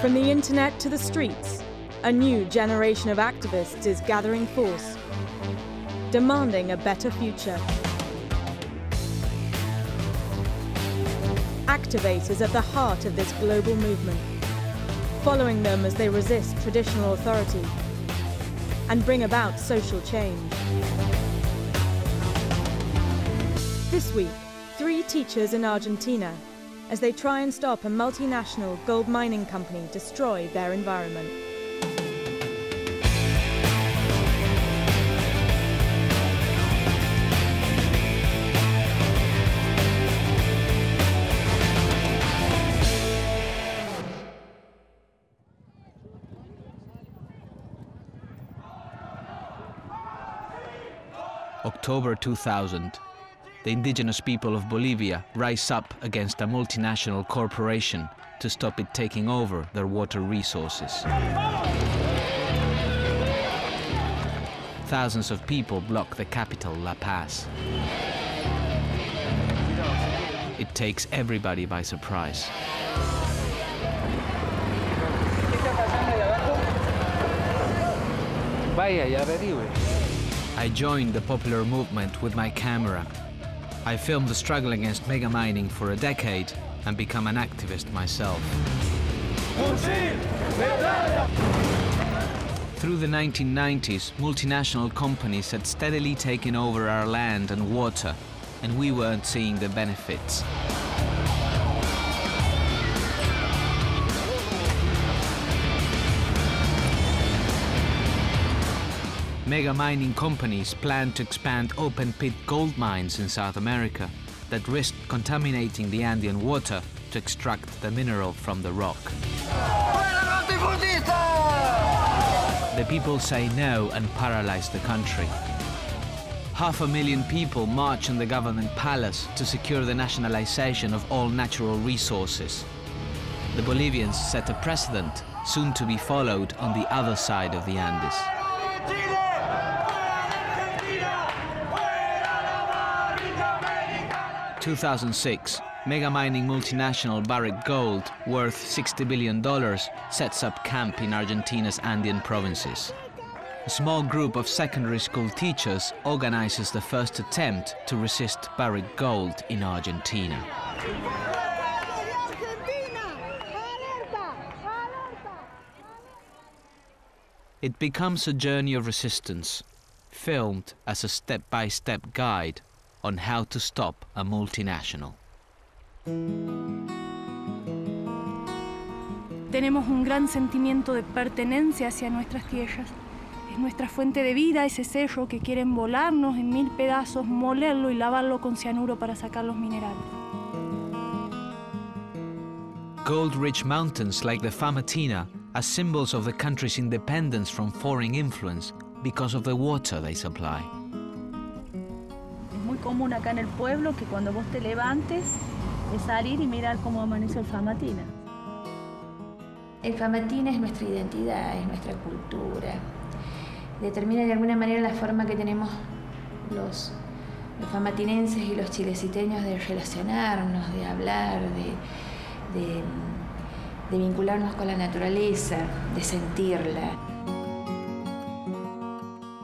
From the internet to the streets, a new generation of activists is gathering force, demanding a better future. Activate is at the heart of this global movement, following them as they resist traditional authority and bring about social change. This week, three teachers in Argentina as they try and stop a multinational gold mining company destroy their environment. October 2000 the indigenous people of Bolivia rise up against a multinational corporation to stop it taking over their water resources. Thousands of people block the capital, La Paz. It takes everybody by surprise. I joined the popular movement with my camera I filmed the struggle against mega mining for a decade and become an activist myself. Through the 1990s, multinational companies had steadily taken over our land and water, and we weren't seeing the benefits. Mega mining companies plan to expand open-pit gold mines in South America that risk contaminating the Andean water to extract the mineral from the rock. The people say no and paralyze the country. Half a million people march on the government palace to secure the nationalization of all natural resources. The Bolivians set a precedent, soon to be followed on the other side of the Andes. 2006, mega mining multinational Barrick Gold, worth $60 billion, sets up camp in Argentina's Andean provinces. A small group of secondary school teachers organizes the first attempt to resist Barrick Gold in Argentina. It becomes a journey of resistance, filmed as a step-by-step -step guide on how to stop a multinational. Tenemos un gran sentimiento de pertenencia hacia nuestras tierras. Es nuestra fuente de vida, ese sello que quieren volarnos en mil pedazos, molerlo y lavarlo con cianuro para sacar los minerales. Gold-rich mountains like the Famatina are symbols of the country's independence from foreign influence because of the water they supply. Común acá en el pueblo que cuando vos te levantes es salir y mirar cómo amaneció el Famatina. El Famatina es nuestra identidad, es nuestra cultura. Determina de alguna manera la forma que tenemos los, famatinenses y los chileciteños de relacionarnos, de hablar, de vincularnos con la naturaleza, de sentirla.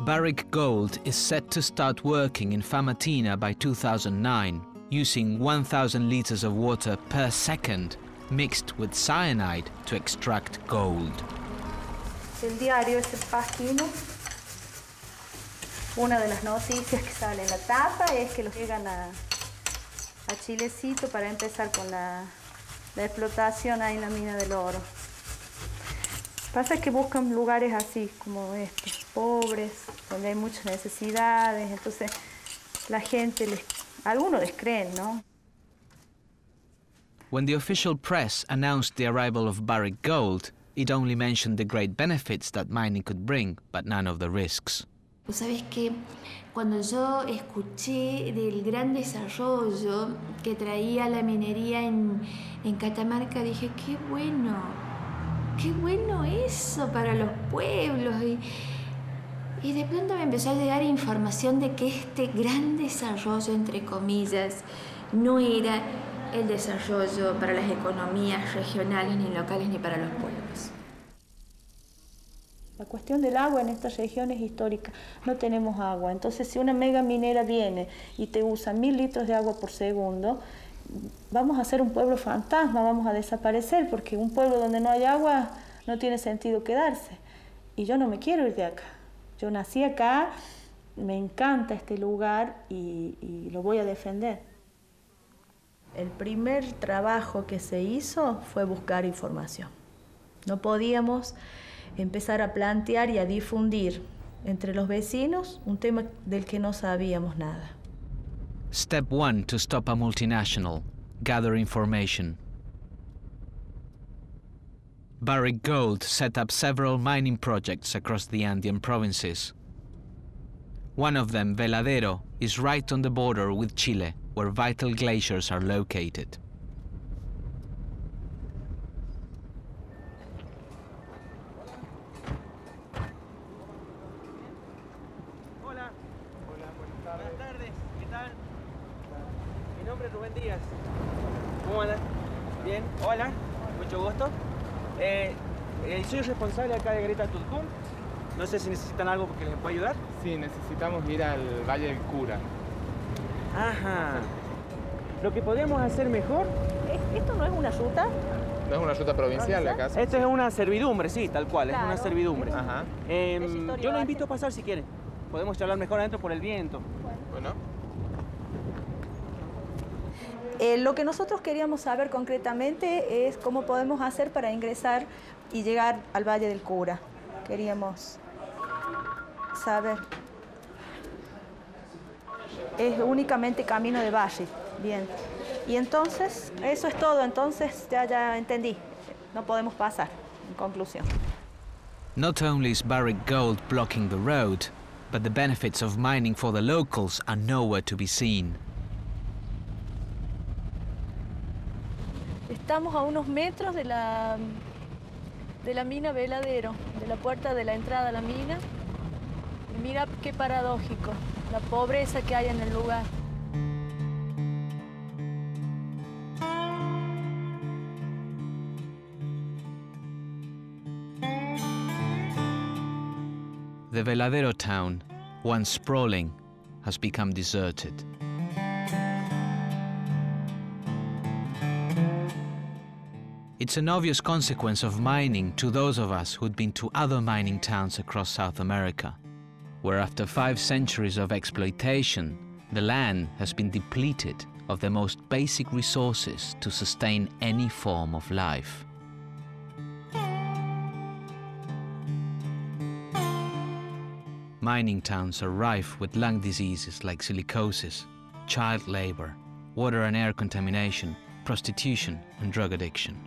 Barrick Gold is set to start working in Famatina by 2009, using 1,000 liters of water per second mixed with cyanide to extract gold. El diario es el página. Una de las noticias que sale en la tapa es que los llegan a, a Chilecito para empezar con la, la explotación ahí en la mina del oro. Pasa que buscan lugares así como estos, pobres, donde hay muchas necesidades, entonces la gente, les, algunos les creen, ¿no? When the official press announced the arrival of Barrick Gold, it only mentioned the great benefits that mining could bring, but none of the risks. Sabes que cuando yo escuché del gran desarrollo que traía la minería en, en Catamarca, dije, qué bueno, qué bueno eso para los pueblos. Y, y de pronto me empezó a llegar información de que este gran desarrollo, entre comillas, no era el desarrollo para las economías regionales, ni locales, ni para los pueblos. La cuestión del agua en estas regiones históricas, no tenemos agua. Entonces, si una mega minera viene y te usa mil litros de agua por segundo, vamos a ser un pueblo fantasma, vamos a desaparecer, porque un pueblo donde no hay agua no tiene sentido quedarse. Y yo no me quiero ir de acá. Yo nací acá, me encanta este lugar y, y lo voy a defender. El primer trabajo que se hizo fue buscar información. No podíamos empezar a plantear y a difundir entre los vecinos un tema del que no sabíamos nada. Step 1 to stop a multinational gather information. Barrick Gold set up several mining projects across the Andean provinces. One of them, Veladero, is right on the border with Chile, where vital glaciers are located. Hola, mucho gusto. Eh, eh, soy responsable acá de Greta Tutcum. No sé si necesitan algo que les pueda ayudar. Sí, necesitamos ir al Valle del Cura. Ajá. Lo que podemos hacer mejor... ¿Esto no es una ruta? ¿No es una ruta provincial acá? Esto es una servidumbre, sí, tal cual, es una servidumbre. Ajá. Em, yo lo invito a pasar si quieren. Podemos charlar mejor adentro por el viento. Bueno. Eh, lo que nosotros queríamos saber concretamente es cómo podemos hacer para ingresar y llegar al Valle del Cura. Queríamos saber. Es únicamente camino de valle. Bien. Y entonces, eso es todo. Entonces, ya, ya entendí. No podemos pasar, en conclusión. Not only is Barrick Gold blocking the road, but the benefits of mining for the locals are nowhere to be seen. Estamos a unos metros de la, de la mina Veladero, de la puerta de la entrada a la mina. Mira qué paradójico, la pobreza que hay en el lugar. The Veladero town, once sprawling, has become deserted. It's an obvious consequence of mining to those of us who'd been to other mining towns across South America, where after five centuries of exploitation, the land has been depleted of the most basic resources to sustain any form of life. Mining towns are rife with lung diseases like silicosis, child labor, water and air contamination, prostitution and drug addiction.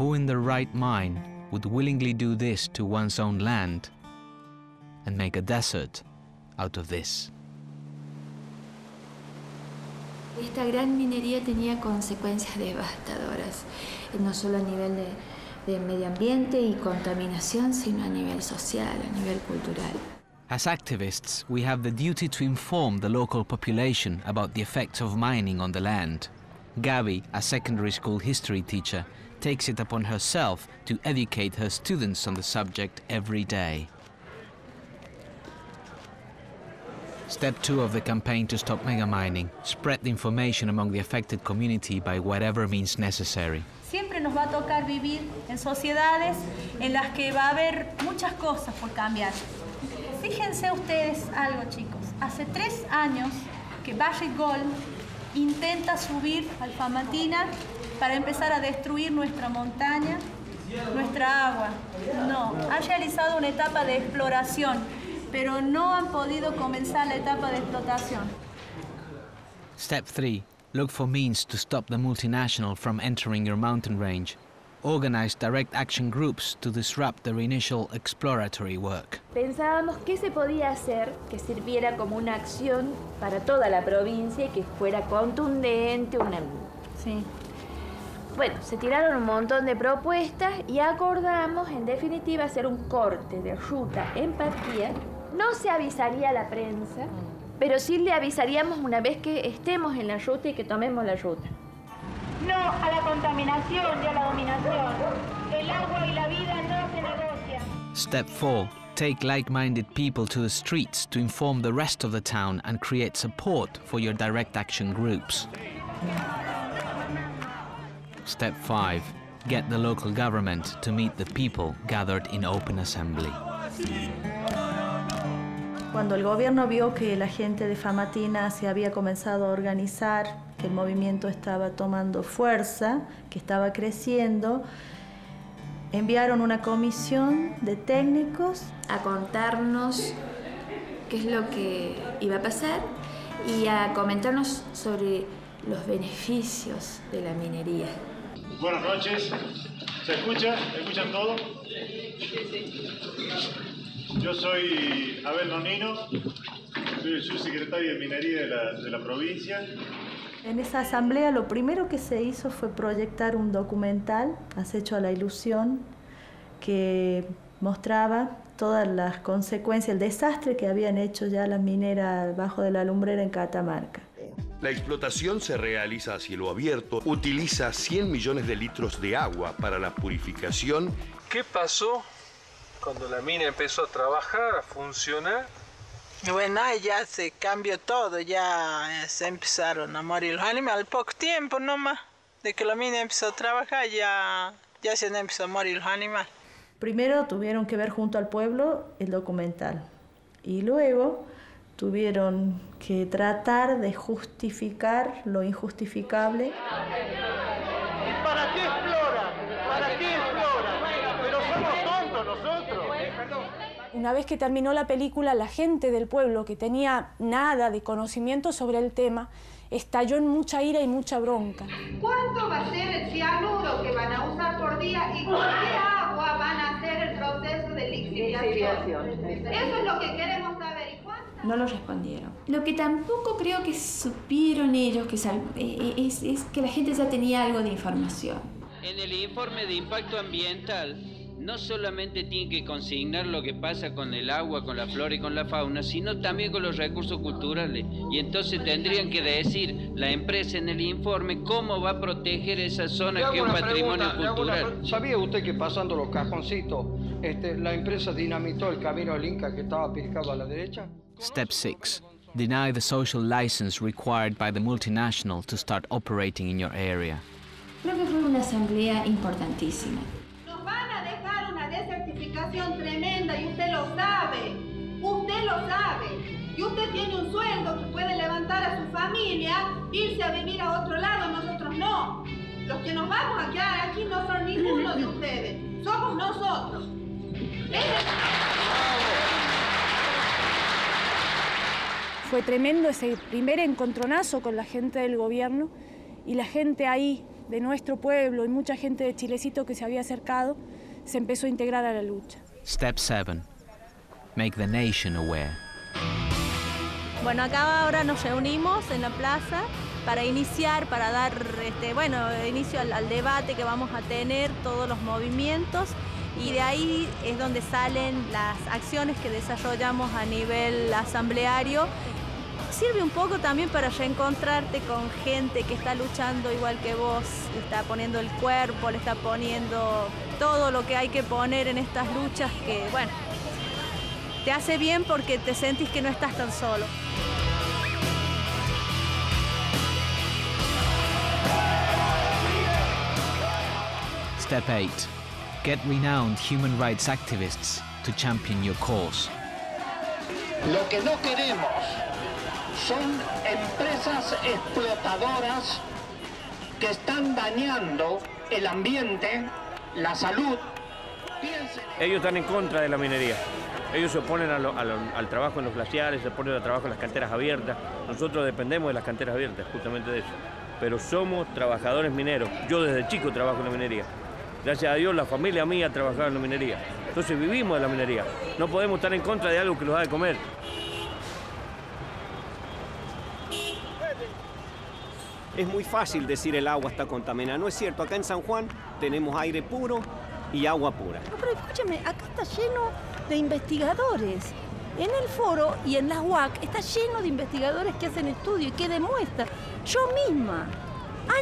Who in their right mind would willingly do this to one's own land and make a desert out of this? Esta gran minería tenía consecuencias devastadoras, eh, no solo a nivel de, de medio ambiente y contaminación, sino a nivel social, a nivel cultural. As activists, we have the duty to inform the local population about the effects of mining on the land. Gabi, a secondary school history teacher, takes it upon herself to educate her students on the subject every day. Step two of the campaign to stop mega mining: spread the information among the affected community by whatever means necessary. Siempre nos va a tocar vivir en sociedades en las que va a haber muchas cosas por cambiar. Fíjense ustedes algo, chicos. Hace tres años que Barrick Gold intenta subir al Famatina para empezar a destruir nuestra montaña, nuestra agua. No, han realizado una etapa de exploración, pero no han podido comenzar la etapa de explotación. Step 3. Look for means to stop the multinational from entering your mountain range. Organize direct action groups to disrupt their initial exploratory work. Pensábamos qué se podía hacer que sirviera como una acción para toda la provincia y que fuera contundente, una... Sí. Bueno, se tiraron un montón de propuestas y acordamos en definitiva hacer un corte de ruta en Parquía. No se avisaría a la prensa pero sí le avisaríamos una vez que estemos en la ruta y que tomemos la ruta. No a la contaminación y a la dominación. El agua y la vida no se negocian. Step 4. Take like-minded people to the streets to inform the rest of the town and create support for your direct action groups. Step 5. Get the local government to meet the people gathered in open assembly. Cuando el gobierno vio que la gente de Famatina se había comenzado a organizar, que el movimiento estaba tomando fuerza, que estaba creciendo, enviaron una comisión de técnicos a contarnos qué es lo que iba a pasar y a comentarnos sobre los beneficios de la minería. Buenas noches. ¿Se escucha? ¿Escuchan todo? Yo soy Abel Nonino, soy el subsecretario de Minería de la, de la provincia. En esa asamblea lo primero que se hizo fue proyectar un documental, Acecho a la Ilusión, que mostraba todas las consecuencias, el desastre que habían hecho ya las mineras bajo de la lumbrera en Catamarca. La explotación se realiza a cielo abierto, utiliza 100 millones de litros de agua para la purificación. ¿Qué pasó cuando la mina empezó a trabajar, a funcionar? Bueno, ya se cambió todo, ya se empezaron a morir los animales. Al poco tiempo nomás de que la mina empezó a trabajar, ya, ya se empezó a morir los animales. Primero tuvieron que ver junto al pueblo el documental y luego tuvieron que tratar de justificar lo injustificable. ¿Y para qué explora? ¿Para qué explora? Pero somos tontos nosotros. Una vez que terminó la película, la gente del pueblo, que tenía nada de conocimiento sobre el tema, estalló en mucha ira y mucha bronca. ¿Cuánto va a ser el cianuro que van a usar por día y con qué agua van a hacer el proceso de lixiviación? Eso es lo que queremos. No lo respondieron. Lo que tampoco creo que supieron ellos que sal- eh, es, es que la gente ya tenía algo de información. En el informe de impacto ambiental no solamente tiene que consignar lo que pasa con el agua, con la flora y con la fauna, sino también con los recursos culturales. Y entonces tendrían que decir la empresa en el informe cómo va a proteger esa zona que es un patrimonio cultural. ¿Sabía usted que pasando los cajoncitos, este, la empresa dinamitó el camino del Inca que estaba picado a la derecha? Step 6. Deny the social license required by the multinational to start operating in your area. Creo que fue una asamblea importantísima. Usted tiene un sueldo que puede levantar a su familia, irse a vivir a otro lado, nosotros no. Los que nos vamos a quedar aquí no son ninguno de ustedes, somos nosotros. Fue tremendo ese primer encontronazo con la gente del gobierno y la gente ahí de nuestro pueblo y mucha gente de Chilecito que se había acercado se empezó a integrar a la lucha. Step 7. Make the nation aware. Bueno, acá ahora nos reunimos en la plaza para iniciar, para dar, este, bueno, inicio al, al debate que vamos a tener, todos los movimientos y de ahí es donde salen las acciones que desarrollamos a nivel asambleario. Sirve un poco también para reencontrarte con gente que está luchando igual que vos, le está poniendo el cuerpo, le está poniendo todo lo que hay que poner en estas luchas que, bueno, te hace bien porque te sentís que no estás tan solo. Step 8. Get renowned human rights activists to champion your cause. Lo que no queremos son empresas explotadoras que están dañando el ambiente, la salud. Ellos están en contra de la minería. Ellos se oponen a lo- a lo- al trabajo en los glaciares, se oponen al trabajo en las canteras abiertas. Nosotros dependemos de las canteras abiertas, justamente de eso. Pero somos trabajadores mineros. Yo desde chico trabajo en la minería. Gracias a Dios la familia mía ha trabajado en la minería. Entonces vivimos de la minería. No podemos estar en contra de algo que nos da de comer. Es muy fácil decir el agua está contaminada. No es cierto. Acá en San Juan tenemos aire puro y agua pura. No, pero escúchame, acá está lleno de investigadores. En el foro y en las UAC está lleno de investigadores que hacen estudios y que demuestran. Yo misma,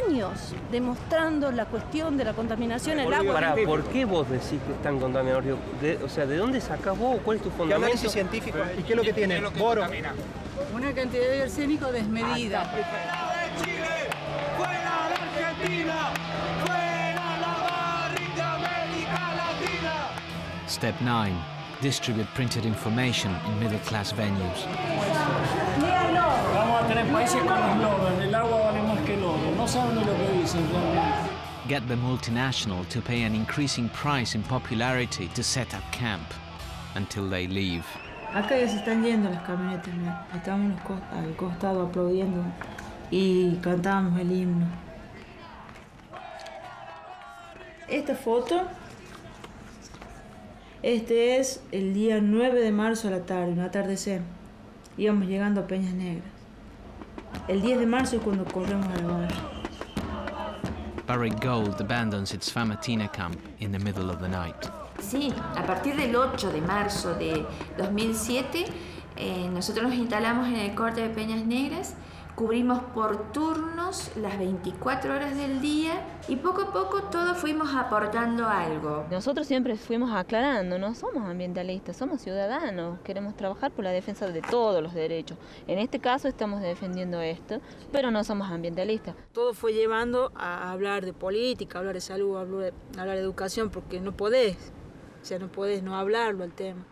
años demostrando la cuestión de la contaminación del agua. Pará, ¿por qué vos decís que están contaminados? De- o sea, ¿de dónde sacás vos? ¿Cuál es tu ¿Qué fundamento? análisis científico? ¿Y qué es lo que tiene? Boro. Una cantidad de arsénico desmedida. ¡Fuera la Argentina! ¡Fuera la barriga América Latina! Step 9. Distribute printed information in middle class venues. Vamos a tener países con eslogan, el agua vale más que el oro. No saben ni lo que dicen realmente. Get the multinational to pay an increasing price in popularity to set up camp until they leave. Acá ya se están yendo las camionetas, mira. Estábamos al costado aplaudiendo y cantábamos el himno. Esta foto, este es el día 9 de marzo a la tarde, un atardecer. Íbamos llegando a Peñas Negras. El 10 de marzo es cuando corremos a la barra. Barrick Gold abandons its Famatina camp in the middle of the night. Sí, a partir del 8 de marzo de 2007, eh, nosotros nos instalamos en el corte de Peñas Negras, cubrimos por turnos las 24 horas del día y poco a poco todos fuimos aportando algo. Nosotros siempre fuimos aclarando, no somos ambientalistas, somos ciudadanos, queremos trabajar por la defensa de todos los derechos. En este caso estamos defendiendo esto, pero no somos ambientalistas. Todo fue llevando a hablar de política, hablar de salud, hablar de, hablar de educación, porque no podés, o sea, no podés no hablarlo al tema.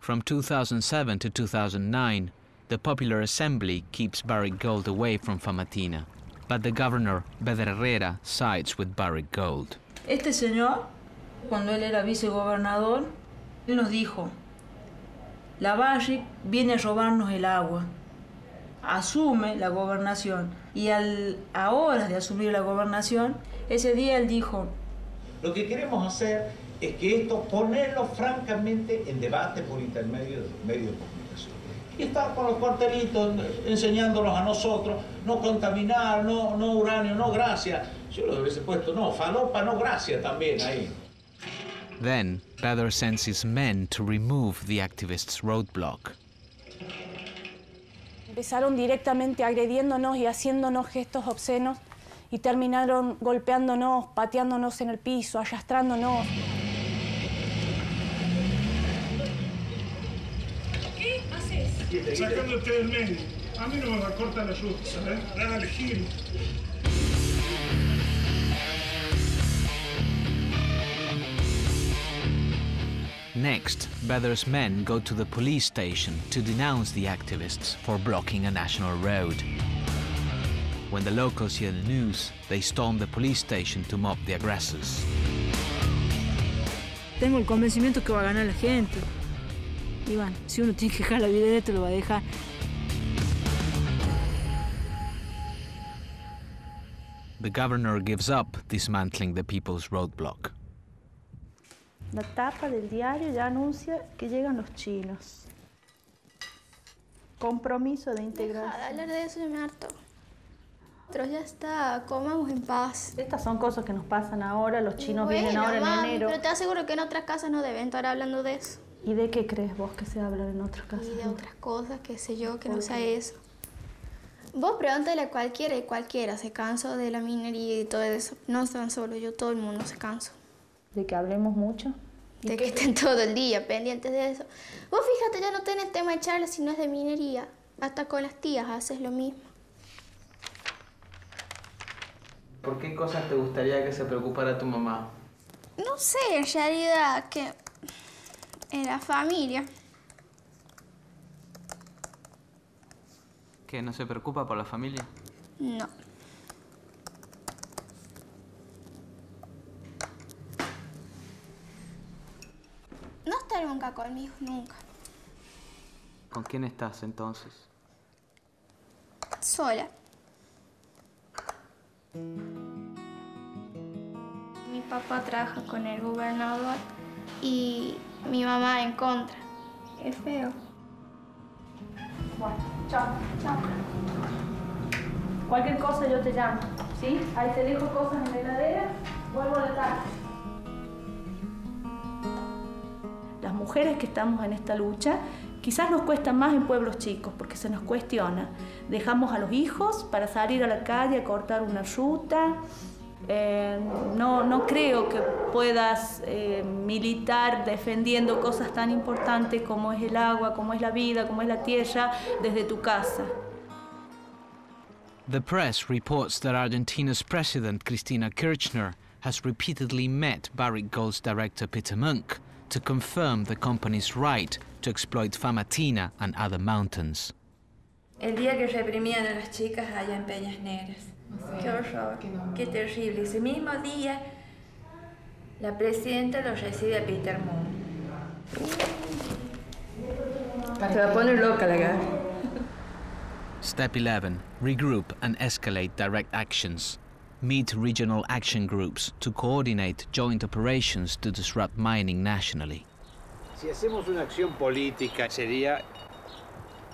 From 2007 to 2009, the Popular Assembly keeps Barrick Gold away from Famatina. But the governor, Beder Herrera, sides with Barrick Gold. Este señor, cuando él era vicegobernador, él nos dijo, la Barrick viene a robarnos el agua, asume la gobernación y al, a horas de asumir la gobernación, ese día él dijo, Lo que queremos hacer es que esto ponerlo francamente en debate por intermedio de los medios. Y estar con los cuartelitos enseñándonos a nosotros, no contaminar, no, no uranio, no gracia. Yo lo hubiese puesto, no, falopa, no gracia también ahí. Then, Beder sends his men to remove the activists' roadblock. Empezaron directamente agrediéndonos y haciéndonos gestos obscenos y terminaron golpeándonos, pateándonos en el piso, arrastrándonos. Sacándote del medio. A mí no me va a cortar la luz, ¿sabes? Dan a elegir. Next, Beder's men go to the police station to denounce the activists for blocking a national road. When the locals hear the news, they storm the police station to mob the aggressors. tengo el convencimiento que va a ganar la gente. Y bueno, si uno tiene que dejar la vida de esto, lo va a dejar. The governor gives up dismantling the people's roadblock. La tapa del diario ya anuncia que llegan los chinos. Compromiso de Deja de integración. hablar de eso, yo me harto. Pero ya está, comamos en paz. Estas son cosas que nos pasan ahora, los chinos Bueno, vienen ahora mami, en enero. Pero te aseguro que en otras casas no deben estar hablando de eso. ¿Y de qué crees vos que se habla en otras casas? Y de otras cosas, qué sé yo, que no ¿Por sea eso. Vos pregúntale a cualquiera y cualquiera se cansó de la minería y todo eso. No tan solo yo, todo el mundo se cansó. ¿De que hablemos mucho? De que estén todo el día pendientes de eso. Vos fíjate, ya no tenés tema de charla si no es de minería. Hasta con las tías haces lo mismo. ¿Por qué cosas te gustaría que se preocupara tu mamá? No sé, en realidad, que en la familia. ¿Que no se preocupa por la familia? No. No está nunca conmigo, nunca. ¿Con quién estás entonces? Sola. Mi papá trabaja con el gobernador y mi mamá en contra. Es feo. Bueno, chao, chao. Cualquier cosa yo te llamo, ¿sí? Ahí te dejo cosas en la heladera, vuelvo a la tarde. Las mujeres que estamos en esta lucha Quizás nos cuesta más en pueblos chicos porque se nos cuestiona. Dejamos a los hijos para salir a la calle a cortar una ruta. Eh, no, no creo que puedas eh, militar defendiendo cosas tan importantes como es el agua, como es la vida, como es la tierra desde tu casa. The press reports that Argentina's president Cristina Kirchner has repeatedly met Barrick Gold's director Peter Munk to confirm the company's right to exploit Famatina and other mountains. El día que reprimían a las chicas allá en Peñas Negras. Qué horror, qué terrible. Ese mismo día, la presidenta lo recibe a Peter Moon. Se va a poner loca la cara. Step 11. Regroup and escalate direct actions. Meet regional action groups to coordinate joint operations to disrupt mining nationally. Si hacemos una acción política sería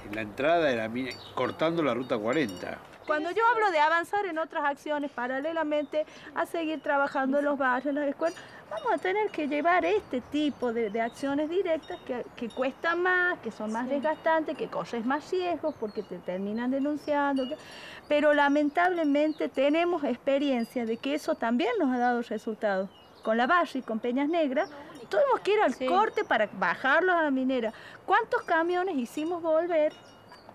en la entrada de la mina, cortando la ruta 40. Cuando yo hablo de avanzar en otras acciones paralelamente a seguir trabajando en los barrios, en las escuelas, vamos a tener que llevar este tipo de, de acciones directas que, que, cuestan más, que son más desgastantes, que corres más riesgos porque te terminan denunciando. Pero lamentablemente tenemos experiencia de que eso también nos ha dado resultados. Con la Barri, con Peñas Negras, tuvimos que ir al sí. corte para bajarlos a la minera. ¿Cuántos camiones hicimos volver?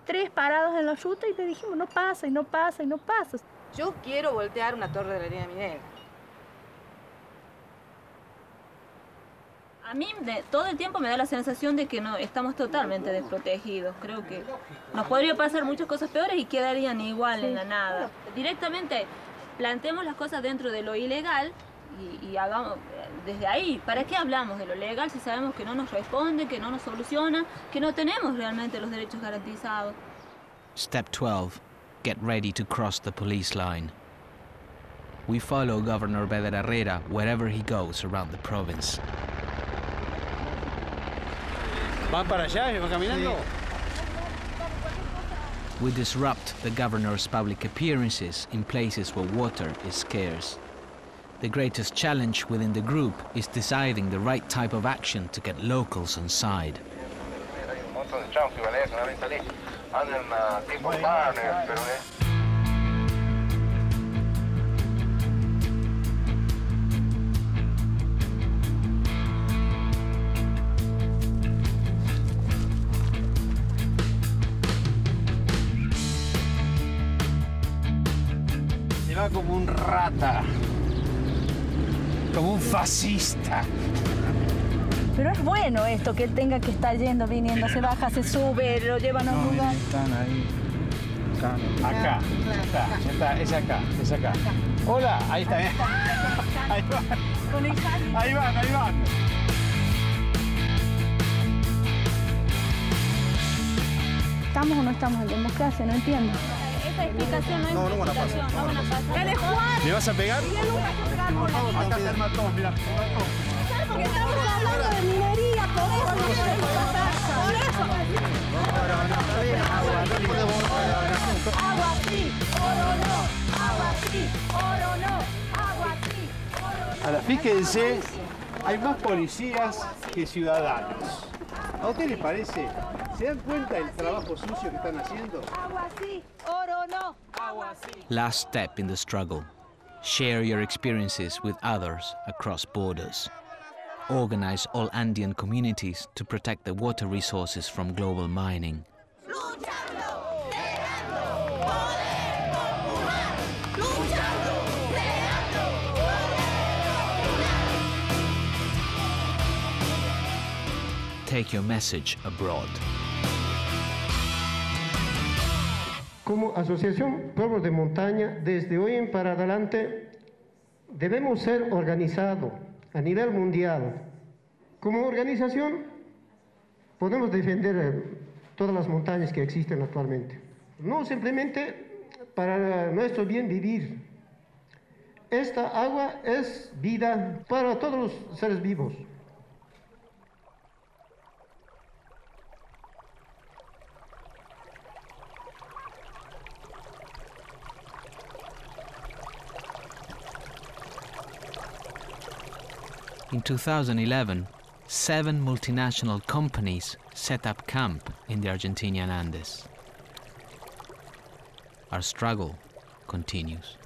Tres parados en la ruta y le dijimos, no pasa, y no pasa, y no pasa. Yo quiero voltear una torre de la línea minera. A mí de, todo el tiempo me da la sensación de que no estamos totalmente desprotegidos. Creo que nos podría pasar muchas cosas peores y quedarían igual sí. en la nada. Directamente planteemos las cosas dentro de lo ilegal y, y, hagamos desde ahí. ¿Para qué hablamos de lo legal si sabemos que no nos responde, que no nos soluciona, que no tenemos realmente los derechos garantizados? Step 12. Get ready to cross the police line. We follow Governor Beder Herrera wherever he goes around the province. ¿Van para allá van caminando? Sí. We disrupt the governor's public appearances in places where water is scarce. The greatest challenge within the group is deciding the right type of action to get locals on side. Como un rata como un fascista. Pero es bueno esto, que él tenga que estar yendo, viniendo, se baja, se sube, lo llevan a un no, lugar. Están ahí. Están acá. Está, está, es acá, es acá. Hola, ahí está. Ahí van. Ahí van, ahí van. ¿Estamos o no estamos en democracia? No entiendo. Esa explicación no es no, no van a pasar. No van a pasar. ¡Él es Juan! ¿Le vas a pegar? Acá se arma todo, mira. Porque estamos hablando de minería, por eso no podemos pasar. Por eso. Agua sí, oro no. Agua sí, oro no. Agua sí, oro no. Ahora, fíjense, hay más policías que ciudadanos. ¿A usted les parece? ¿Se dan cuenta del trabajo sucio que están haciendo? Agua sí, oro no. Agua sí. Last step in the struggle. Share your experiences with others across borders. Organize all Andean communities to protect the water resources from global mining. Take your message abroad. Como Asociación Pueblos de Montaña, desde hoy en para adelante debemos ser organizados a nivel mundial. Como organización podemos defender todas las montañas que existen actualmente. No simplemente para nuestro bien vivir. Esta agua es vida para todos los seres vivos. In 2011, seven multinational companies set up camp in the Argentinian Andes. Our struggle continues.